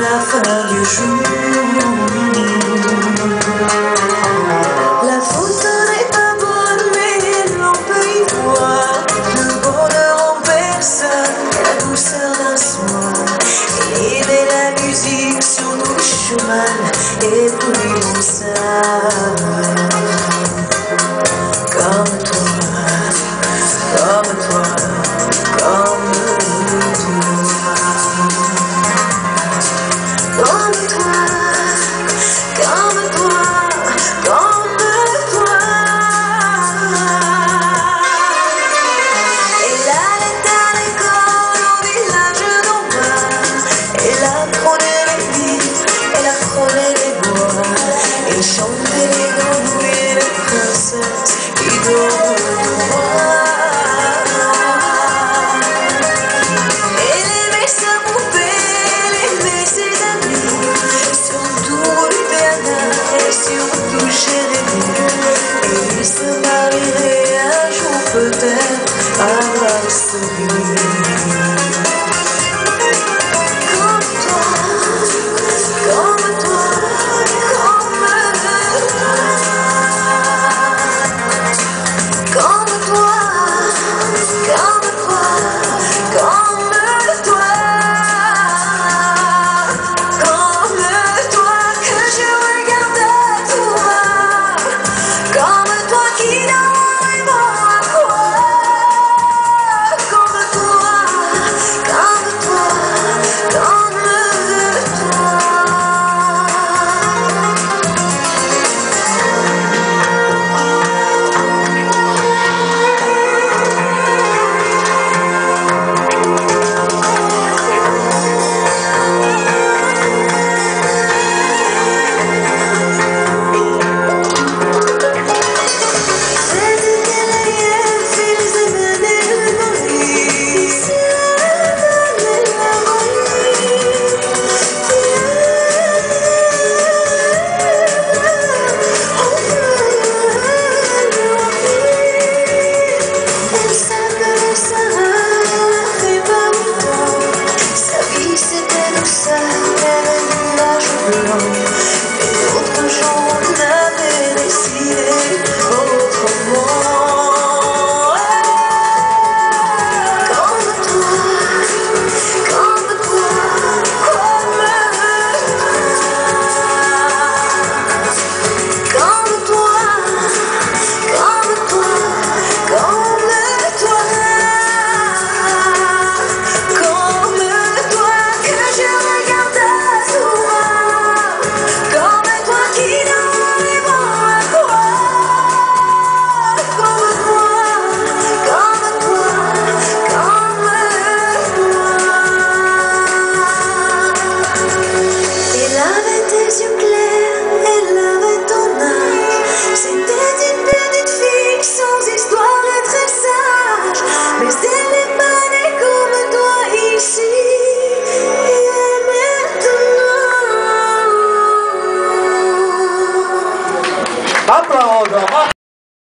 la fin du jour. La photo n'est pas bonne, mais l'on peut y voir le bonheur en personne, la douceur d'un soir. Et met la musique sur nos chemins et brûlons ça. answer.